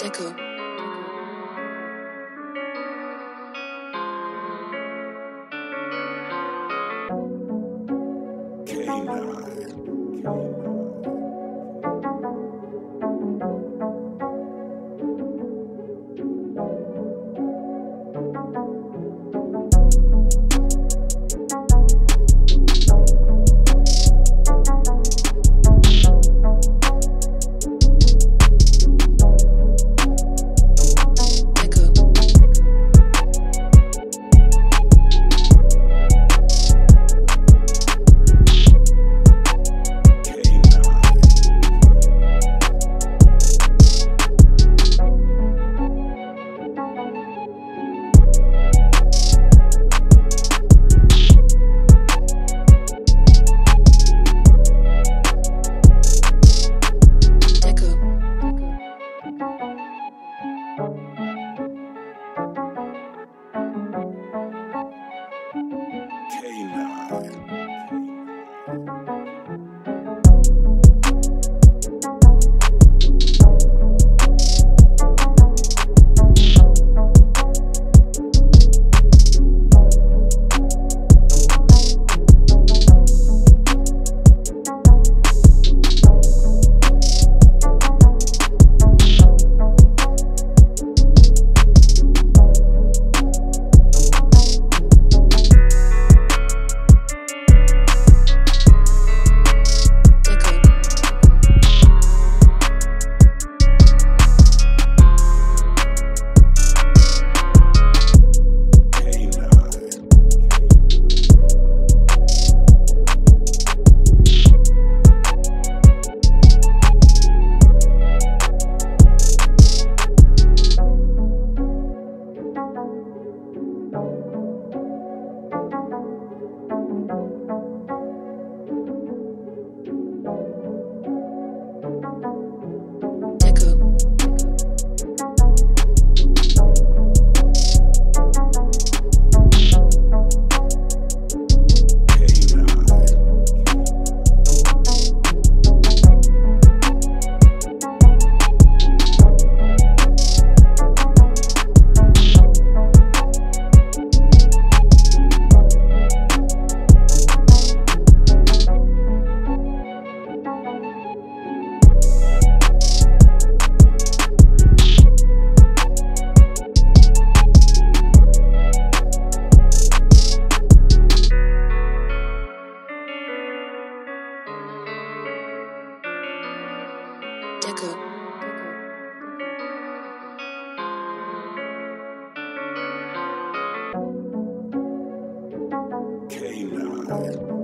Deco. K9. Deco. Canine.